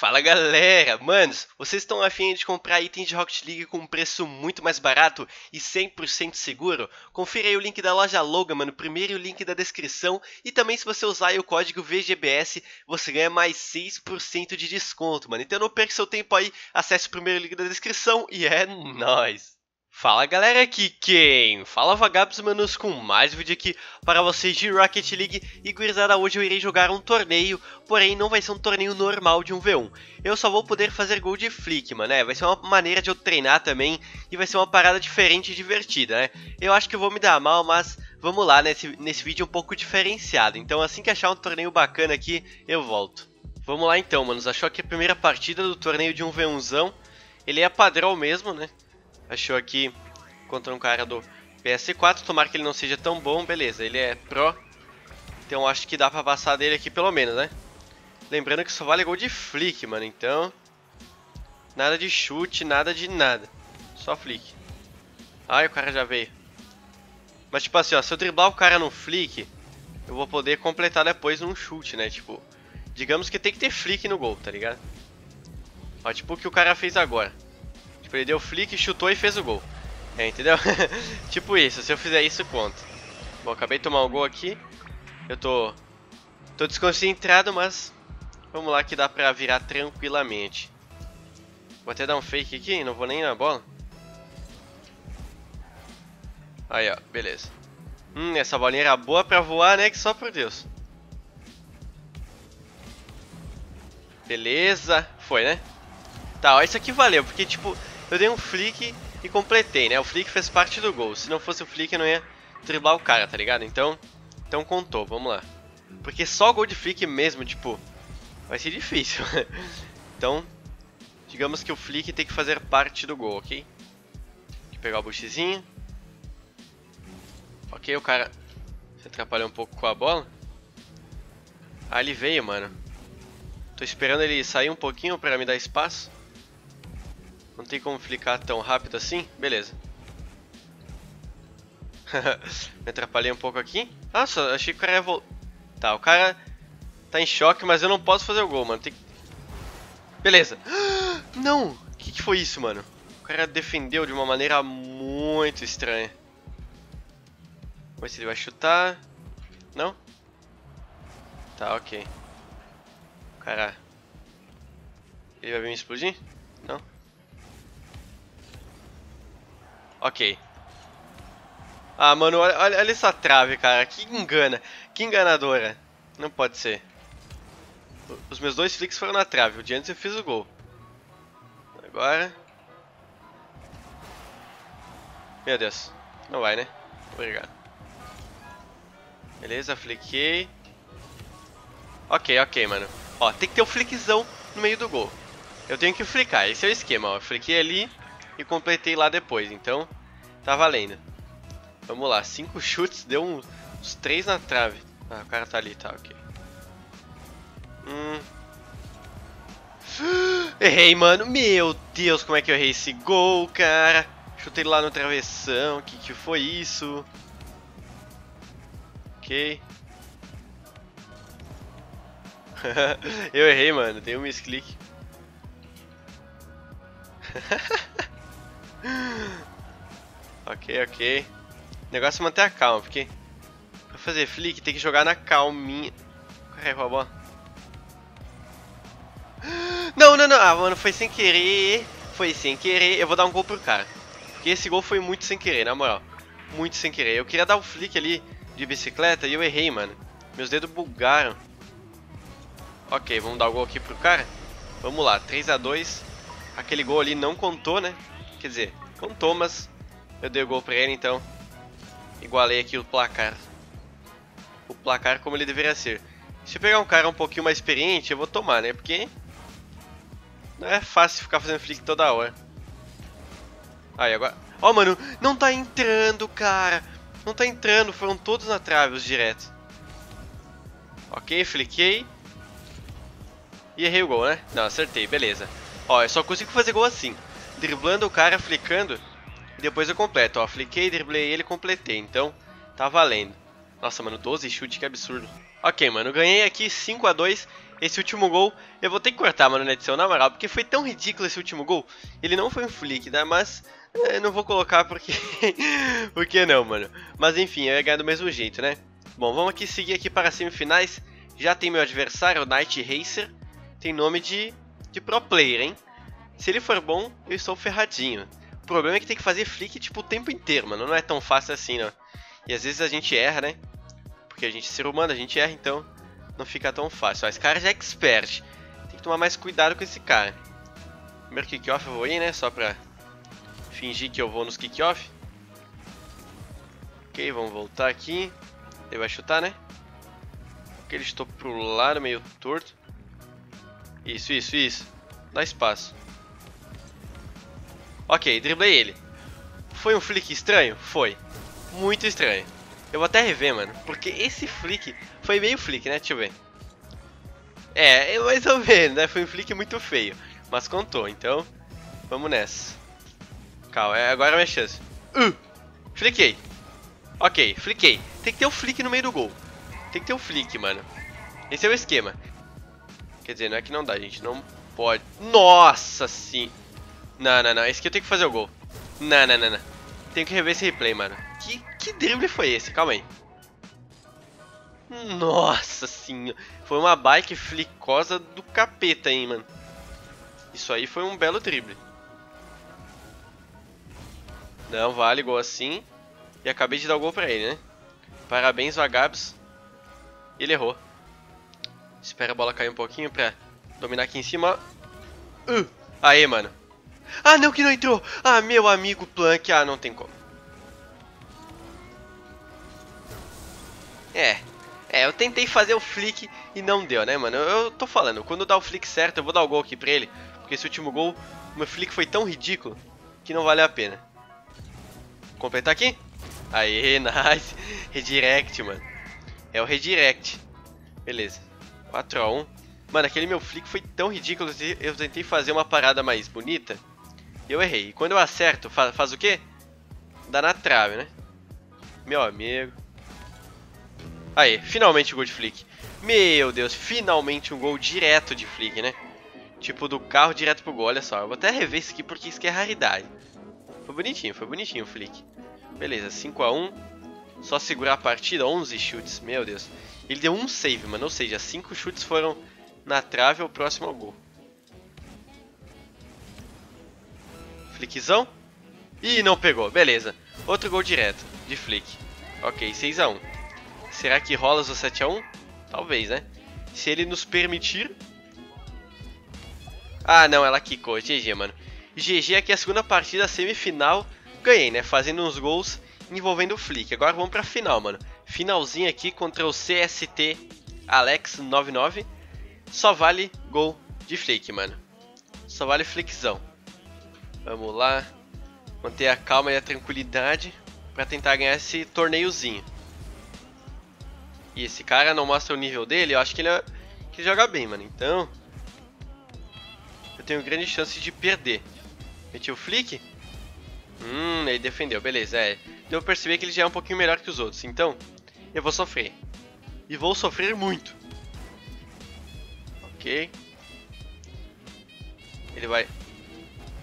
Fala galera, manos, vocês estão afim de comprar itens de Rocket League com um preço muito mais barato e 100% seguro? Confira aí o link da loja Logan, mano, primeiro o link da descrição e também se você usar o código VGBS, você ganha mais 6% de desconto, mano. Então não perca seu tempo aí, acesse o primeiro link da descrição e é nóis! Fala galera, aqui quem? Fala Vagabos Manos com mais vídeo aqui para vocês de Rocket League. E gurizada, hoje eu irei jogar um torneio, porém não vai ser um torneio normal de um V1 Eu só vou poder fazer gol de flick, mano, é, vai ser uma maneira de eu treinar também e vai ser uma parada diferente e divertida, né? Eu acho que eu vou me dar mal, mas vamos lá nesse, nesse vídeo um pouco diferenciado. Então assim que achar um torneio bacana aqui, eu volto. Vamos lá então, manos, achou aqui a primeira partida do torneio de um V1zão Ele é padrão mesmo, né achou aqui contra um cara do PS4. Tomara que ele não seja tão bom, beleza. Ele é Pro, então acho que dá pra passar dele aqui pelo menos, né? Lembrando que só vale gol de flick, mano, então... Nada de chute, nada de nada. Só flick. Ai, o cara já veio. Mas tipo assim, ó, se eu driblar o cara no flick, eu vou poder completar depois num chute, né? Tipo, digamos que tem que ter flick no gol, tá ligado? Ó, tipo o que o cara fez agora. Tipo, ele deu flick, chutou e fez o gol. É, entendeu? tipo isso, se eu fizer isso, conta. Bom, acabei de tomar um gol aqui. Eu tô... Tô desconcentrado, mas... Vamos lá que dá pra virar tranquilamente. Vou até dar um fake aqui, não vou nem na bola. Aí, ó, beleza. Hum, essa bolinha era boa pra voar, né? Que só por Deus. Beleza. Foi, né? Tá, ó, isso aqui valeu, porque, tipo, eu dei um flick e completei, né? O flick fez parte do gol. Se não fosse o flick, eu não ia driblar o cara, tá ligado? Então, então contou, vamos lá. Porque só gol de flick mesmo, tipo, vai ser difícil. então, digamos que o flick tem que fazer parte do gol, ok? Aqui pegar o bushzinho. Ok, o cara se atrapalhou um pouco com a bola. Ah, ele veio, mano. Tô esperando ele sair um pouquinho pra me dar espaço. Não tem como flicar tão rápido assim? Beleza. Me atrapalhei um pouco aqui. Nossa, achei que o cara ia voltar. Tá, o cara tá em choque, mas eu não posso fazer o gol, mano. Tem... Beleza. Não! O que, que foi isso, mano? O cara defendeu de uma maneira muito estranha. Vamos ver se ele vai chutar. Não? Tá, ok. Cara... Ele vai vir me explodir? Não? Ok. Ah, mano, olha, olha essa trave, cara. Que engana. Que enganadora. Não pode ser. Os meus dois flicks foram na trave. O de antes eu fiz o gol. Agora... Meu Deus. Não vai, né? Obrigado. Beleza, fliquei. Ok, ok, mano. Ó, tem que ter um flickzão no meio do gol. Eu tenho que flicar, esse é o esquema, ó. Eu fliquei ali, e completei lá depois, então tá valendo. Vamos lá, cinco chutes, deu uns, uns três na trave. Ah, o cara tá ali, tá, ok. Hum. Errei, mano. Meu Deus, como é que eu errei esse gol, cara? Chutei lá no travessão, que, que foi isso? Ok. eu errei, mano, dei um misclick. ok, ok. O negócio é manter a calma, porque pra fazer flick tem que jogar na calminha. Carregou a bola. Não, não, não. Ah, mano, foi sem querer. Foi sem querer. Eu vou dar um gol pro cara. Porque esse gol foi muito sem querer, na moral. Muito sem querer. Eu queria dar o um flick ali de bicicleta e eu errei, mano. Meus dedos bugaram. Ok, vamos dar o gol aqui pro cara. Vamos lá, 3x2. Aquele gol ali não contou, né? Quer dizer, contou, mas eu dei o gol pra ele, então igualei aqui o placar. O placar como ele deveria ser. Se eu pegar um cara um pouquinho mais experiente, eu vou tomar, né? Porque não é fácil ficar fazendo flick toda hora. Aí, agora... Ó, oh, mano, não tá entrando, cara. Não tá entrando, foram todos na trave os diretos. Ok, fliquei. E errei o gol, né? Não, acertei, beleza. Ó, eu só consigo fazer gol assim driblando o cara, flicando, depois eu completo. Ó, fliquei, driblei ele, completei. Então, tá valendo. Nossa, mano, 12 chute, que absurdo. Ok, mano, ganhei aqui 5 a 2 esse último gol eu vou ter que cortar, mano, na edição, na moral, porque foi tão ridículo esse último gol. Ele não foi um flick, né? Mas eu não vou colocar porque. porque não, mano. Mas enfim, eu ia ganhar do mesmo jeito, né? Bom, vamos aqui seguir aqui para as semifinais. Já tem meu adversário, o Night Racer. Tem nome de, de pro player, hein? Se ele for bom, eu estou ferradinho. O problema é que tem que fazer flick tipo o tempo inteiro, mano. Não é tão fácil assim, não. E às vezes a gente erra, né? Porque a gente é ser humano, a gente erra, então não fica tão fácil. Ó, esse cara já é expert. Tem que tomar mais cuidado com esse cara. Primeiro kickoff eu vou ir, né? Só pra fingir que eu vou nos kickoff. Ok, vamos voltar aqui. Ele vai chutar, né? Ok, ele estou pro lado, meio torto. Isso, isso, isso. Dá espaço. Ok, driblei ele. Foi um flick estranho? Foi. Muito estranho. Eu vou até rever, mano. Porque esse flick foi meio flick, né? Deixa eu ver. É, é mais ou menos, né? Foi um flick muito feio. Mas contou, então vamos nessa. Calma, é agora a minha chance. Uh! Fliquei. Ok, fliquei. Tem que ter um flick no meio do gol. Tem que ter um flick, mano. Esse é o esquema. Quer dizer, não é que não dá, gente. Não pode. Nossa, sim. Não, não, não. Esse aqui eu tenho que fazer o gol. Não, não, não, não. Tenho que rever esse replay, mano. Que, que drible foi esse? Calma aí. Nossa senhora. Foi uma bike flicosa do capeta, hein, mano. Isso aí foi um belo drible. Não vale gol assim. E acabei de dar o gol pra ele, né? Parabéns, Vagabs. Ele errou. Espera a bola cair um pouquinho pra dominar aqui em cima. Uh, aí, mano. Ah, não, que não entrou. Ah, meu amigo Plank. Ah, não tem como. É. É, eu tentei fazer o flick e não deu, né, mano? Eu, eu tô falando, quando dá o flick certo, eu vou dar o gol aqui pra ele. Porque esse último gol, o meu flick foi tão ridículo que não valeu a pena. Completar aqui? Aê, nice. Redirect, mano. É o redirect. Beleza. 4x1. Mano, aquele meu flick foi tão ridículo. Eu tentei fazer uma parada mais bonita. Eu errei. E quando eu acerto, faz, faz o quê? Dá na trave, né? Meu amigo. Aí, finalmente o gol de flick. Meu Deus, finalmente um gol direto de flick, né? Tipo, do carro direto pro gol, olha só. Eu vou até rever isso aqui porque isso aqui é raridade. Foi bonitinho, foi bonitinho o flick. Beleza, 5x1. Só segurar a partida, 11 chutes, meu Deus. Ele deu um save, mano, ou seja, 5 chutes foram na trave ou próximo ao gol. Flickzão. Ih, não pegou, beleza. Outro gol direto, de flick. Ok, 6x1. Será que rola o 7x1? Talvez, né? Se ele nos permitir. Ah, não, ela quicou. GG, mano. GG aqui é a segunda partida semifinal. Ganhei, né? Fazendo uns gols envolvendo o Flick. Agora vamos pra final, mano. Finalzinho aqui contra o CST Alex 99. Só vale gol de Flick, mano. Só vale Flickzão. Vamos lá. Manter a calma e a tranquilidade para tentar ganhar esse torneiozinho. E esse cara não mostra o nível dele, eu acho que ele, é, que ele joga bem, mano. Então, eu tenho grande chance de perder. Meti o flick. Hum, ele defendeu, beleza, é. Deu pra perceber que ele já é um pouquinho melhor que os outros. Então, eu vou sofrer. E vou sofrer muito. Ok. Ele vai...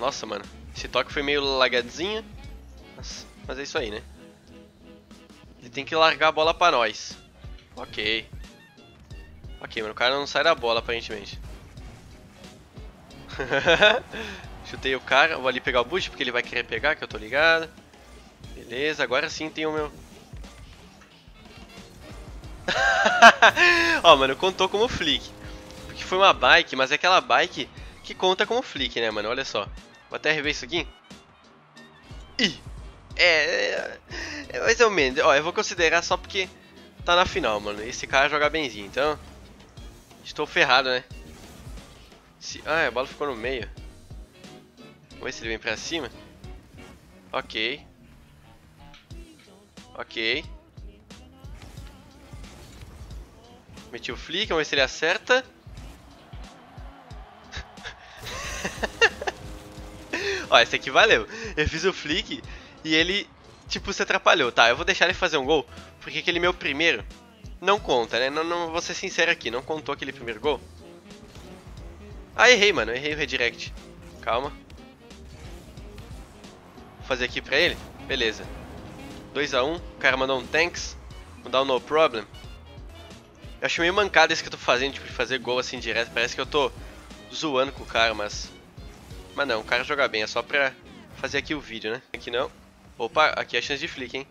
Nossa, mano. Esse toque foi meio lagadinho. Mas, mas é isso aí, né? Ele tem que largar a bola pra nós. Ok. Ok, mano. O cara não sai da bola, aparentemente. Chutei o cara, vou ali pegar o boost porque ele vai querer pegar, que eu tô ligado. Beleza, agora sim tem o meu... Ó, mano, contou como flick. Porque foi uma bike, mas é aquela bike que conta como flick, né, mano? Olha só. Vou até rever isso aqui. Ih! É, é, é mais ou menos. Ó, eu vou considerar só porque tá na final, mano. Esse cara joga benzinho, então... Estou ferrado, né? Se... Ah, a bola ficou no meio. Vamos ver se ele vem pra cima. Ok. Ok. Meti o flick, vamos ver se ele acerta. Ó, esse aqui valeu. Eu fiz o flick e ele, tipo, se atrapalhou. Tá, eu vou deixar ele fazer um gol, porque aquele meu primeiro não conta, né? Não, não vou ser sincero aqui, não contou aquele primeiro gol. Ah, errei, mano. Errei o redirect. Calma. Vou fazer aqui pra ele. Beleza. 2x1. Um. O cara mandou um thanks. Vou dar um no problem. Eu acho meio mancado isso que eu tô fazendo, tipo, de fazer gol assim direto. Parece que eu tô zoando com o cara, mas... Mas não, o cara joga bem. É só pra fazer aqui o vídeo, né? Aqui não. Opa, aqui é a chance de flick, hein?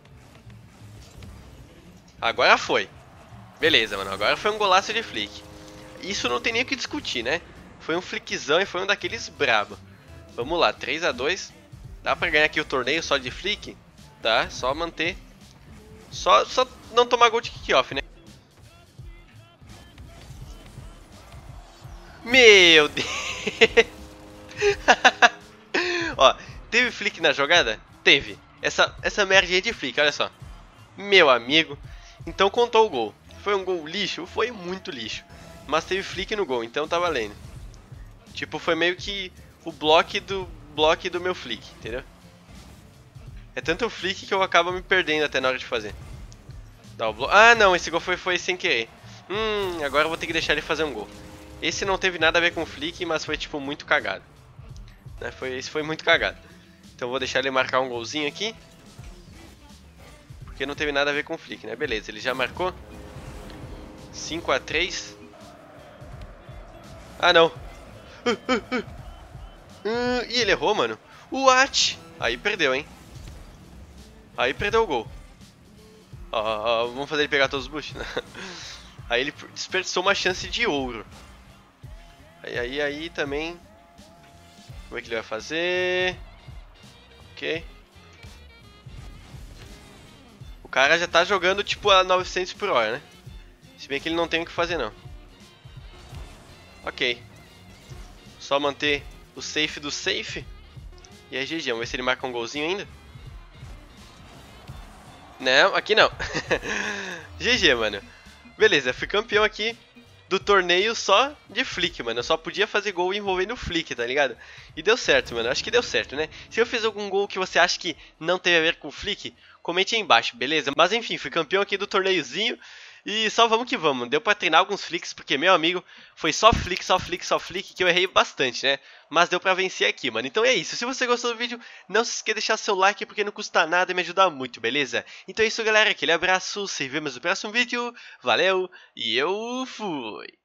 Agora foi. Beleza, mano. Agora foi um golaço de flick. Isso não tem nem o que discutir, né? Foi um flickzão e foi um daqueles brabo. Vamos lá, 3 a 2 Dá pra ganhar aqui o torneio só de flick? Dá, só manter. Só, só não tomar gol de kickoff, né? Meu Deus! Ó, teve flick na jogada? Teve. Essa, essa merda de flick, olha só. Meu amigo. Então contou o gol. Foi um gol lixo? Foi muito lixo. Mas teve flick no gol, então tá valendo. Tipo, foi meio que o bloco do bloco do meu flick, entendeu? É tanto flick que eu acabo me perdendo até na hora de fazer. Dá o. Ah, não, esse gol foi, foi sem querer. Hum, agora eu vou ter que deixar ele fazer um gol. Esse não teve nada a ver com flick, mas foi tipo muito cagado. Né? Foi, foi muito cagado. Então vou deixar ele marcar um golzinho aqui. Porque não teve nada a ver com flick, né? Beleza, ele já marcou. 5 a 3 Ah, não. Uh, uh, uh. E ele errou, mano. What? Aí perdeu, hein? Aí perdeu o gol. Ó, vamos fazer ele pegar todos os boosts. Né? Aí ele desperdiçou uma chance de ouro. Aí, aí, aí também... Como é que ele vai fazer? Ok. O cara já tá jogando tipo a 900 por hora, né? Se bem que ele não tem o que fazer, não. Ok. Só manter o safe do safe. E aí GG, vamos ver se ele marca um golzinho ainda. Não, aqui não. GG, mano. Beleza, fui campeão aqui do torneio só de flick, mano. Eu só podia fazer gol envolvendo flick, tá ligado? E deu certo, mano. Acho que deu certo, né? Se eu fiz algum gol que você acha que não teve a ver com flick, comente aí embaixo, beleza? Mas enfim, fui campeão aqui do torneiozinho. E só vamos que vamos. Deu pra treinar alguns flicks, porque, meu amigo, foi só flick, só flick, só flick, que eu errei bastante, né? Mas deu pra vencer aqui, mano. Então é isso. Se você gostou do vídeo, não se esqueça de deixar seu like, porque não custa nada e me ajuda muito, beleza? Então é isso, galera. Aquele abraço. Se vemos no próximo vídeo. Valeu e eu fui!